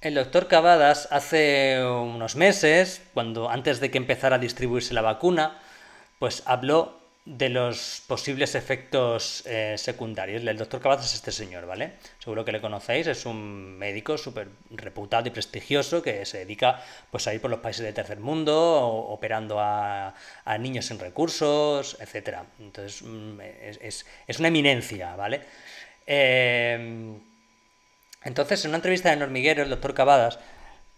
El doctor Cavadas hace unos meses, cuando antes de que empezara a distribuirse la vacuna, pues habló de los posibles efectos eh, secundarios. El doctor Cavadas es este señor, ¿vale? Seguro que le conocéis, es un médico súper reputado y prestigioso que se dedica pues, a ir por los países de tercer mundo, operando a, niños sin recursos, etc. Entonces, mm, es, es, una eminencia, ¿vale? Eh, entonces, en una entrevista en Hormiguero, el doctor Cavadas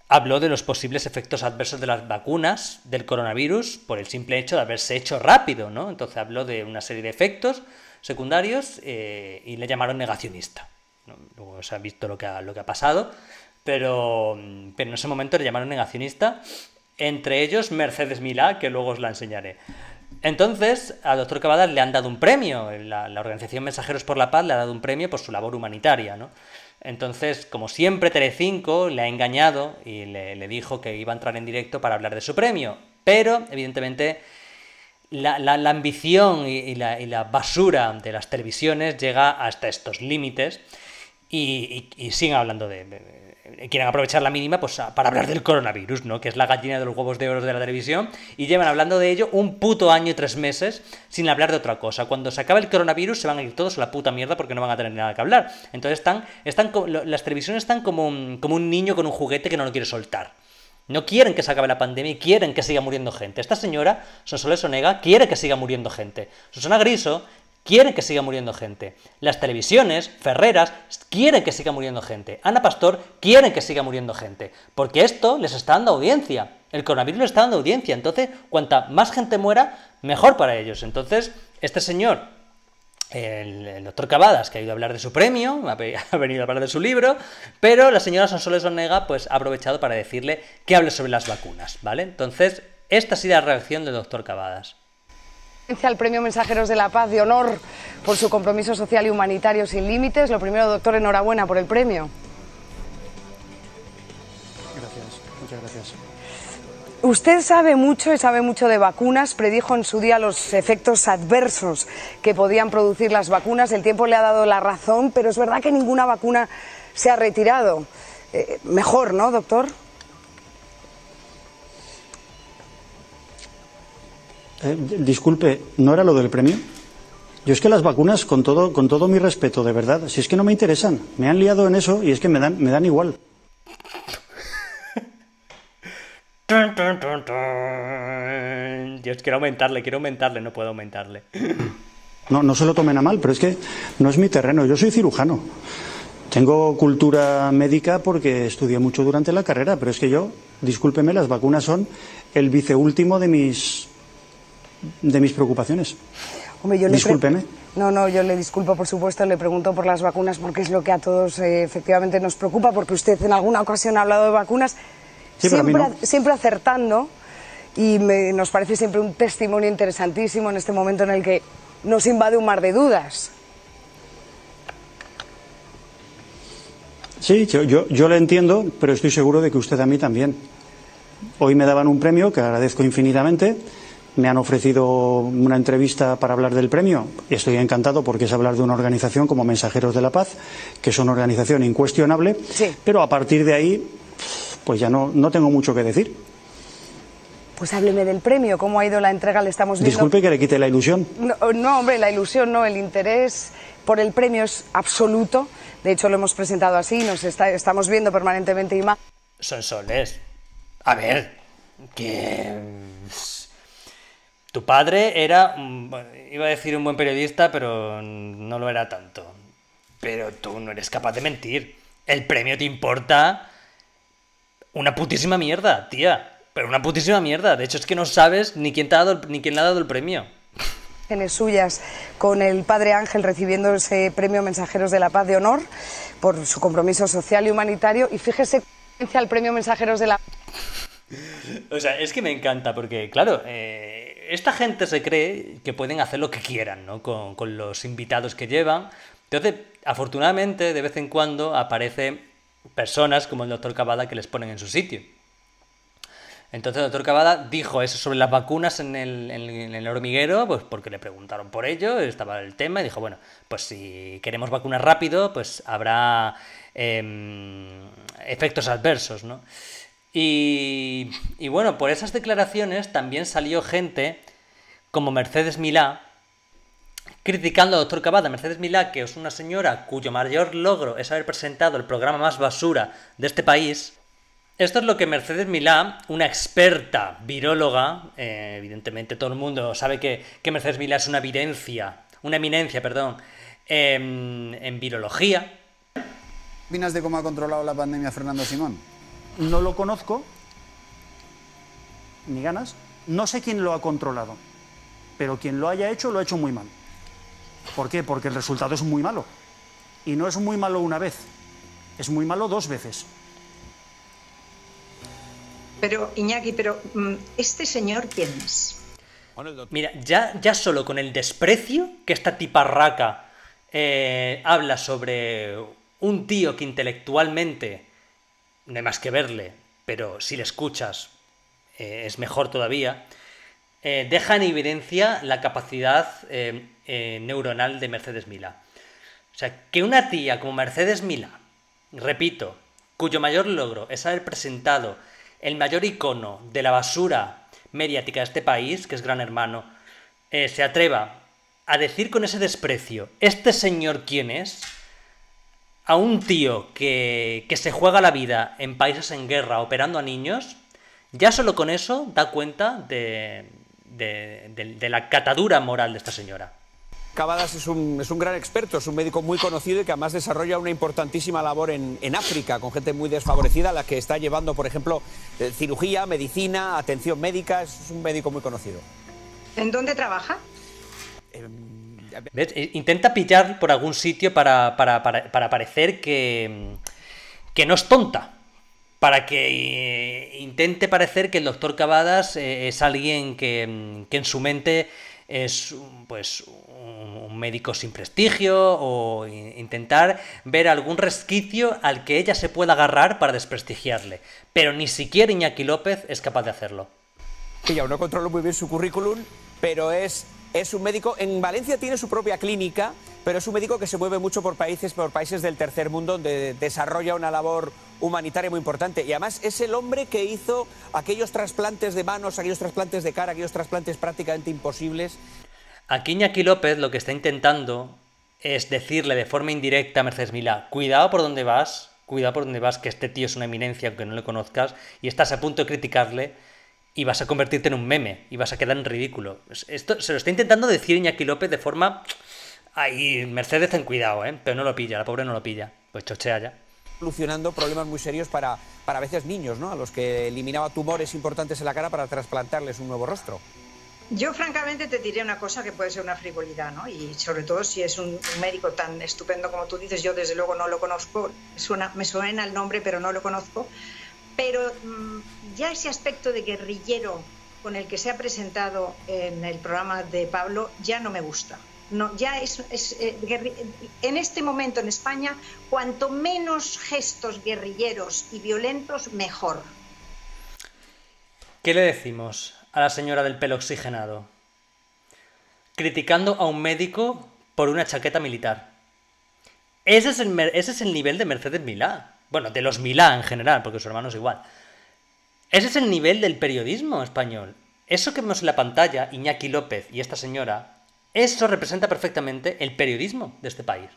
habló de los posibles efectos adversos de las vacunas del coronavirus por el simple hecho de haberse hecho rápido, ¿no? Entonces habló de una serie de efectos secundarios eh, y le llamaron negacionista. Luego se ha visto lo que ha, pasado, pero, pero en ese momento le llamaron negacionista, entre ellos Mercedes Milá, que luego os la enseñaré. Entonces, al doctor Cavadas le han dado un premio, la, la organización Mensajeros por la Paz le ha dado un premio por su labor humanitaria, ¿no? Entonces, como siempre, Telecinco le ha engañado y le, dijo que iba a entrar en directo para hablar de su premio. Pero, evidentemente, la, ambición y, la, basura de las televisiones llega hasta estos límites y, y siguen hablando de, quieren aprovechar la mínima pues, para hablar del coronavirus, ¿no? que es la gallina de los huevos de oro de la televisión, y llevan hablando de ello un puto año y tres meses sin hablar de otra cosa. Cuando se acabe el coronavirus se van a ir todos a la puta mierda porque no van a tener nada que hablar. Entonces están, están las televisiones están como un, como un niño con un juguete que no lo quiere soltar. No quieren que se acabe la pandemia y quieren que siga muriendo gente. Esta señora, Sonsoles Onega, quiere que siga muriendo gente. Susana Griso quieren que siga muriendo gente. Las televisiones, Ferreras, quieren que siga muriendo gente. Ana Pastor quieren que siga muriendo gente. Porque esto les está dando audiencia. El coronavirus les está dando audiencia. Entonces, cuanta más gente muera, mejor para ellos. Entonces, este señor, el, doctor Cavadas, que ha ido a hablar de su premio, ha venido a hablar de su libro, pero la señora Sonsoles Onega pues, ha aprovechado para decirle que hable sobre las vacunas, ¿vale? Entonces, esta ha sido la reacción del doctor Cavadas al Premio Mensajeros de la Paz de Honor por su compromiso social y humanitario sin límites. Lo primero, doctor, enhorabuena por el premio. Gracias, muchas gracias. Usted sabe mucho y sabe mucho de vacunas, predijo en su día los efectos adversos que podían producir las vacunas. El tiempo le ha dado la razón, pero es verdad que ninguna vacuna se ha retirado. Eh, mejor, ¿no, doctor? Eh, disculpe, ¿no era lo del premio? Yo es que las vacunas, con todo, con todo mi respeto, de verdad, si es que no me interesan, me han liado en eso y es que me dan, me dan igual. Dios, quiero aumentarle, quiero aumentarle, no puedo aumentarle. No, no se lo tomen a mal, pero es que no es mi terreno, yo soy cirujano. Tengo cultura médica porque estudié mucho durante la carrera, pero es que yo, discúlpeme, las vacunas son el viceúltimo de mis de mis preocupaciones. Discúlpeme. No, no, yo le disculpo, por supuesto, le pregunto por las vacunas porque es lo que a todos eh, efectivamente nos preocupa, porque usted en alguna ocasión ha hablado de vacunas, siempre, siempre acertando, y nos parece siempre un testimonio interesantísimo en este momento en el que nos invade un mar de dudas. Sí, yo, yo, yo le entiendo, pero estoy seguro de que usted a mí también. Hoy me daban un premio que agradezco infinitamente me han ofrecido una entrevista para hablar del premio y estoy encantado porque es hablar de una organización como Mensajeros de la Paz, que es una organización incuestionable, pero a partir de ahí, pues ya no, no tengo mucho que decir. Pues hábleme del premio, cómo ha ido la entrega, le estamos viendo... Disculpe que le quite la ilusión. No, hombre, la ilusión no, el interés por el premio es absoluto. De hecho, lo hemos presentado así, nos estamos viendo permanentemente y más. Son soles. A ver, que tu padre era, iba a decir un buen periodista, pero no lo era tanto. Pero tú no eres capaz de mentir. El premio te importa una putísima mierda, tía. Pero una putísima mierda. De hecho, es que no sabes ni quién, te ha dado, ni quién le ha dado el premio. suyas con el padre Ángel recibiendo ese premio Mensajeros de la Paz de Honor por su compromiso social y humanitario. Y fíjese al premio Mensajeros de la O sea, es que me encanta porque, claro, eh, esta gente se cree que pueden hacer lo que quieran, ¿no? Con, los invitados que llevan. Entonces, afortunadamente, de vez en cuando aparecen personas como el doctor Cavada que les ponen en su sitio. Entonces el doctor Cavada dijo eso sobre las vacunas en el, en el, hormiguero, pues porque le preguntaron por ello, estaba el tema y dijo, bueno, pues si queremos vacunas rápido, pues habrá em, efectos adversos, ¿no? Y, y bueno, por esas declaraciones también salió gente como Mercedes Milá, criticando al doctor Cavada. Mercedes Milá, que es una señora cuyo mayor logro es haber presentado el programa más basura de este país, esto es lo que Mercedes Milá, una experta viróloga, eh, evidentemente todo el mundo sabe que, Mercedes Milá es una evidencia, una eminencia, perdón, en, virología. ¿Qué opinas de cómo ha controlado la pandemia Fernando Simón? No lo conozco, ni ganas. No sé quién lo ha controlado, pero quien lo haya hecho lo ha hecho muy mal. ¿Por qué? Porque el resultado es muy malo. Y no es muy malo una vez, es muy malo dos veces. Pero, Iñaki, pero mm, ¿este señor quién es? Mira, ya, ya solo con el desprecio que esta tiparraca eh, habla sobre un tío que intelectualmente, no hay más que verle, pero si le escuchas eh, es mejor todavía, eh, deja en evidencia la capacidad neuronal de Mercedes Mila. O sea, que una tía como Mercedes Mila, repito, cuyo mayor logro es haber presentado el mayor icono de la basura mediática de este país, que es Gran Hermano, eh, se atreva a decir con ese desprecio, ¿este señor quién es? A un tío que, que se juega la vida en países en guerra operando a niños, ya solo con eso da cuenta de, de la catadura moral de esta señora. Cavadas es un, es un, gran experto, es un médico muy conocido y que además desarrolla una importantísima labor en, en África con gente muy desfavorecida, la que está llevando, por ejemplo, eh, cirugía, medicina, atención médica, es un médico muy conocido. ¿En dónde trabaja? Eh, intenta pillar por algún sitio para, para, para, parecer que, que no es tonta para que eh, intente parecer que el doctor Cavadas es alguien que, que, en su mente es pues un médico sin prestigio o intentar ver algún resquicio al que ella se pueda agarrar para desprestigiarle. Pero ni siquiera Iñaki López es capaz de hacerlo. Sí, aún no controlo muy bien su currículum, pero es, es un médico. En Valencia tiene su propia clínica, pero es un médico que se mueve mucho por países, por países del tercer mundo, donde desarrolla una labor humanitaria muy importante. Y además es el hombre que hizo aquellos trasplantes de manos, aquellos trasplantes de cara, aquellos trasplantes prácticamente imposibles Aquí Iñaki López lo que está intentando es decirle de forma indirecta a Mercedes Milá, cuidado por dónde vas, cuidado por dónde vas, que este tío es una eminencia aunque no le conozcas, y estás a punto de criticarle y vas a convertirte en un meme y vas a quedar en ridículo. Esto se lo está intentando decir Iñaki López de forma... Ay, Mercedes, ten cuidado, ¿eh? Pero no lo pilla, la pobre no lo pilla. Pues chochea ya. Solucionando problemas muy serios para, para a veces niños, ¿no? A los que eliminaba tumores importantes en la cara para trasplantarles un nuevo rostro. Yo francamente te diré una cosa que puede ser una frivolidad, ¿no? Y sobre todo si es un, médico tan estupendo como tú dices, yo desde luego no lo conozco, suena, me suena el nombre, pero no lo conozco. Pero mm, ya ese aspecto de guerrillero con el que se ha presentado en el programa de Pablo ya no me gusta. No, ya es, eh, en este momento en España, cuanto menos gestos guerrilleros y violentos, mejor. ¿Qué le decimos a la señora del pelo oxigenado, criticando a un médico por una chaqueta militar. Ese es el, ese es el nivel de Mercedes Milá. Bueno, de los Milá en general, porque su hermano es igual. Ese es el nivel del periodismo español. Eso que vemos en la pantalla, Iñaki López y esta señora, eso representa perfectamente el periodismo de este país.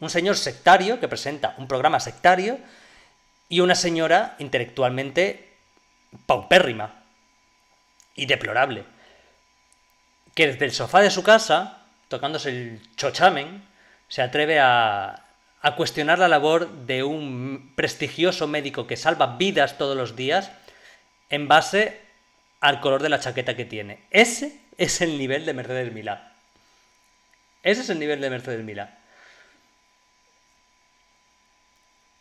Un señor sectario que presenta un programa sectario y una señora intelectualmente paupérrima y deplorable, que desde el sofá de su casa, tocándose el chochamen, se atreve a, a cuestionar la labor de un prestigioso médico que salva vidas todos los días en base al color de la chaqueta que tiene. Ese es el nivel de Mercedes Milá. Ese es el nivel de Mercedes Milá.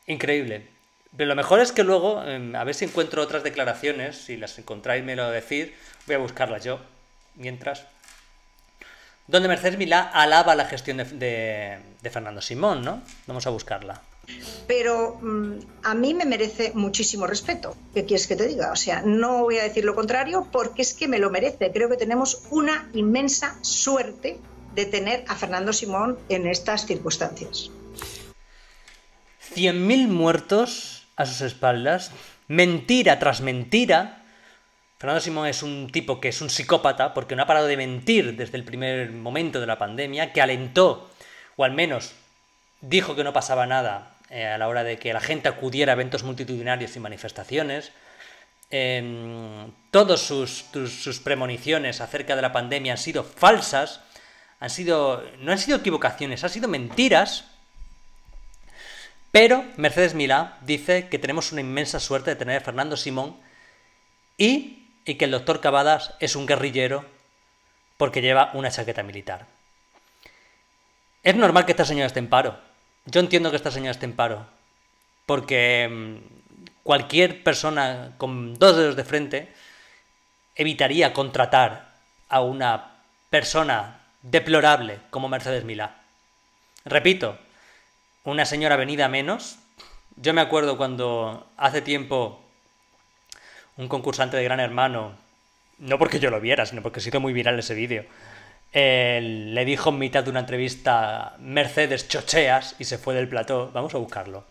Increíble. Pero lo mejor es que luego, a ver si encuentro otras declaraciones, si las encontráis me lo decir, voy a buscarlas yo, mientras. Donde Mercedes Milá alaba la gestión de, de Fernando Simón, ¿no? Vamos a buscarla. pero mm, a mí me merece muchísimo respeto. ¿Qué quieres que te diga? O sea, no voy a decir lo contrario porque es que me lo merece. Creo que tenemos una inmensa suerte de tener a Fernando Simón en estas circunstancias. 100.000 muertos a sus espaldas, mentira tras mentira. Fernando Simón es un tipo que es un psicópata porque no ha parado de mentir desde el primer momento de la pandemia, que alentó, o al menos dijo que no pasaba nada eh, a la hora de que la gente acudiera a eventos multitudinarios y manifestaciones. Em, todas sus, sus, premoniciones acerca de la pandemia han sido falsas, han sido, no han sido equivocaciones, han sido mentiras. Pero Mercedes Milá dice que tenemos una inmensa suerte de tener a Fernando Simón y, y que el doctor Cavadas es un guerrillero porque lleva una chaqueta militar. Es normal que esta señora esté en paro. Yo entiendo que esta señora esté en paro. Porque mm, cualquier persona con dos dedos de frente evitaría contratar a una persona deplorable como Mercedes Milá. Repito, una señora venida menos. Yo me acuerdo cuando hace tiempo un concursante de Gran Hermano, no porque yo lo viera, sino porque ha sido muy viral ese vídeo, le dijo en mitad de una entrevista Mercedes chocheas y se fue del plató. Vamos a buscarlo.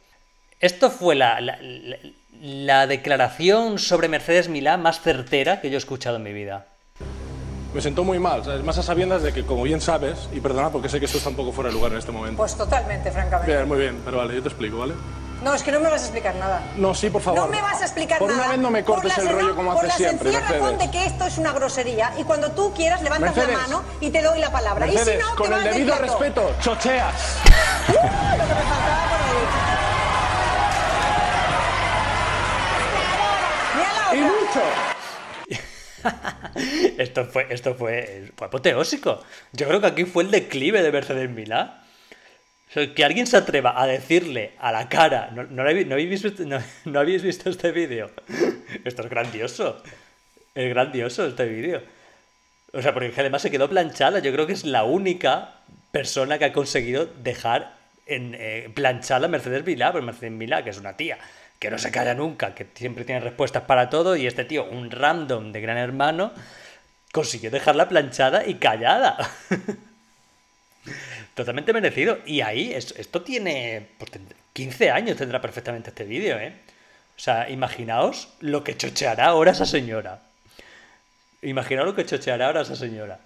Esto fue la, la, declaración sobre Mercedes Milá más certera que yo he escuchado en mi vida. Me sentó muy mal, ¿sabes? más a sabiendas de que, como bien sabes, y perdona porque sé que esto está un poco fuera de lugar en este momento. Pues totalmente, francamente. Bien, muy bien, pero vale, yo te explico, ¿vale? No, es que no me vas a explicar nada. No, sí, por favor. No me vas a explicar nada. Por una vez no me cortes el rollo como haces siempre, Por la sencilla razón de que esto es una grosería y cuando tú quieras levantas la mano y te doy la palabra. y si no, con te el debido respeto, chocheas. Uh, lo que me faltaba por Y mucho. esto fue, esto fue, fue apoteósico. Yo creo que aquí fue el declive de Mercedes Milá que alguien se atreva a decirle a la cara, ¿no, no, habéis, visto, no, habéis visto este vídeo? Esto es grandioso. Es grandioso este vídeo. O sea, porque además se quedó planchada. Yo creo que es la única persona que ha conseguido dejar en eh, planchada a Mercedes Milá. Pues Mercedes Milá, que es una tía que no se calla nunca, que siempre tiene respuestas para todo. Y este tío, un random de gran hermano, consiguió dejarla planchada y callada. Totalmente merecido. Y ahí, esto tiene. 15 pues, años tendrá perfectamente este vídeo, ¿eh? O sea, imaginaos lo que chocheará ahora esa señora. Imaginaos lo que chocheará ahora esa señora.